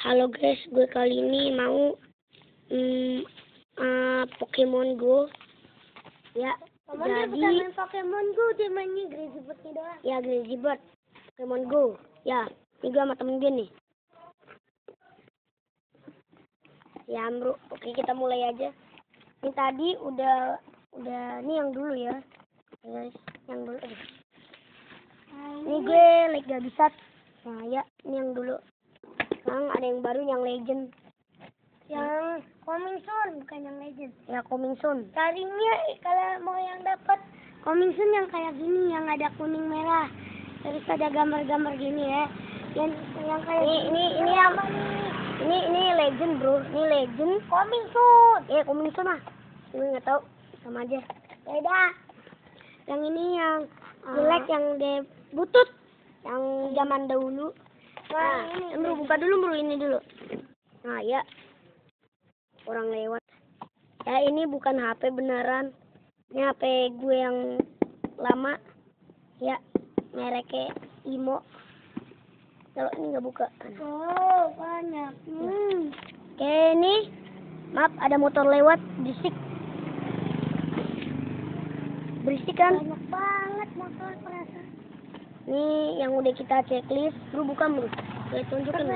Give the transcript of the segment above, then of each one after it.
Halo guys, gue kali ini mau mm, uh, Pokemon Go. Ya, Kamu jadi bukan main Pokemon Go, dia mainnya Crazy Bird nih doang. ya Crazy Bird Pokemon Go. Ya, ini gue sama temen gue nih. Ya, bro. Oke, kita mulai aja. Ini tadi udah udah ini yang dulu ya. Guys, yang dulu. Aduh. Ini gue like gak bisa. Nah, ya, ini yang dulu. Sekarang ada yang baru yang legend. Yang coming soon, bukan yang legend. Ya, coming soon. Carinya kalau mau yang dapat coming soon yang kayak gini, yang ada kuning merah. Terus ada gambar-gambar gini ya. Yang yang kayak Ini gini. ini ini yang ini ini legend, Bro. Ini legend. coming soon. Eh, coming soon ah. Gue nggak tahu. Sama aja. Beda. Yang ini yang Ah. jelek yang de butut yang zaman dahulu. Nah, ini. buka dulu bro ini dulu. Nah, ya. Orang lewat. Ya, ini bukan HP beneran. Ini HP gue yang lama. Ya, mereknya Imo. Kalau ini nggak buka. Oh, banyak. Hmm. Oke, ini. Maaf, ada motor lewat. Berisik. Berisik kan? Banyak banget motor Ini yang udah kita checklist. Bro, bukan bro. Gue tunjukin.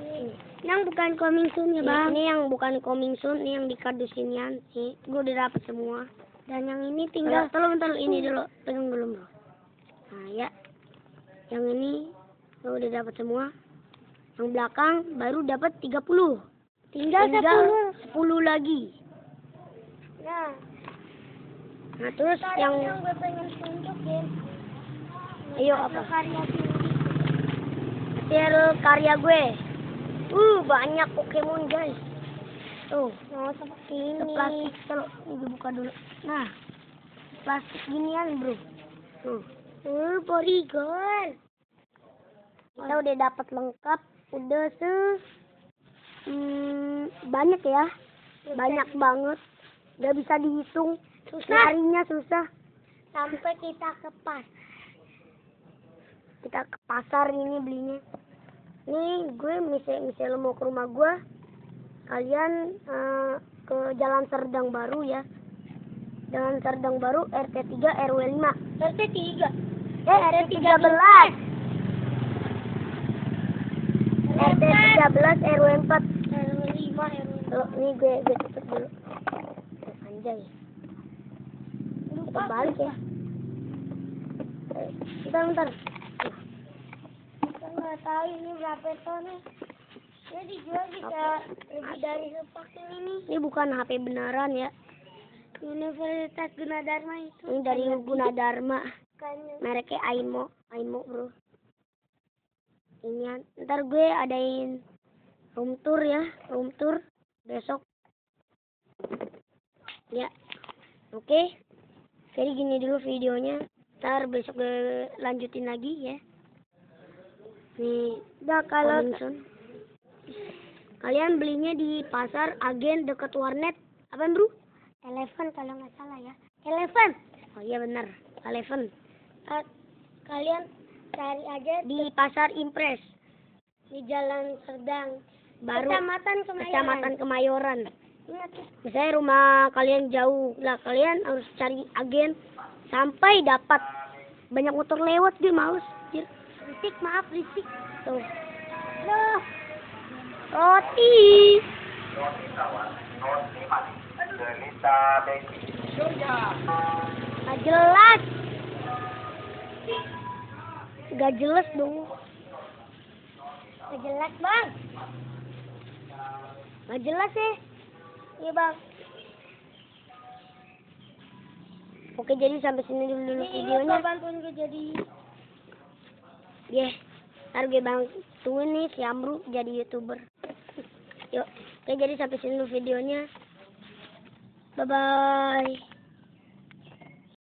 Ini. Yang bukan coming soon ya, Ini, Bang. ini yang bukan coming soon, ini yang di kardus inian. Nih, gue udah dapet semua. Dan yang ini Tinggal, tolong, tolong ini dulu, pegang dulu bro. Nah ya, yang ini gue udah dapet semua. Yang belakang baru dapat 30 tinggal Tinggal 10. 10 lagi. Nah, Nah terus yang, yang gue pengen tunjukin. Ayo apa? karya. Hasil karya gue. Uh banyak Pokemon guys. Tuh, Oh, seperti ini plastik telur. Ini buka dulu. Nah, plastik ginian bro. Tuh. Uh, Porygon. kita udah dapat lengkap udah se hmm, banyak ya banyak banget nggak bisa dihitung Susah. nyarinya susah Sampai kita ke pas. Kita ke pasar ini belinya ini gue misal misal mau ke rumah gue kalian eh, ke Jalan Serdang Baru ya Jalan Serdang Baru RT 3 RW 5 RT 3. eh RT 13 RT 13 RW 4 RW 5, RW Kalau ini gue gue tutup dulu. Anjay. Kita balik ya. Eh, Bentar bentar. Kita nggak tahu ini berapa ton Ini dijual bisa lebih dari sepakin ini. Ini bukan HP beneran ya. Universitas Gunadarma itu. Ini dari Gunadarma. Mereknya Aimo. Aimo bro. Ini ya. ntar gue adain room tour ya. Room tour besok. Ya. Oke. Jadi gini dulu videonya. Ntar besok gue lanjutin lagi ya. Nih, Nah, kalau. Kalian belinya di pasar agen dekat warnet. Apa bro? Eleven kalau nggak salah ya. Eleven. Oh iya benar. Eleven. Ka- kalian cari aja Di pasar Impres. di Jalan Serdang. Baru Kecamatan Kemayoran. Kecamatan Kemayoran. Ya. Misalnya rumah kalian jauh. Lah kalian harus cari agen sampai dapat. Banyak motor lewat dia males. Jir. Berisik, maaf berisik. Tuh. Loh, Roti. Gak jelas. Gak jelas dong. nggak jelas bang. Gak jelas ya. Iya bang. Oke jadi sampai sini dulu dulu Ini ini videonya. gua bantuin gue jadi. Ya, ntar gue bantuin nih si Amru jadi youtuber. Yuk, oke jadi sampai sini dulu videonya. Bye bye.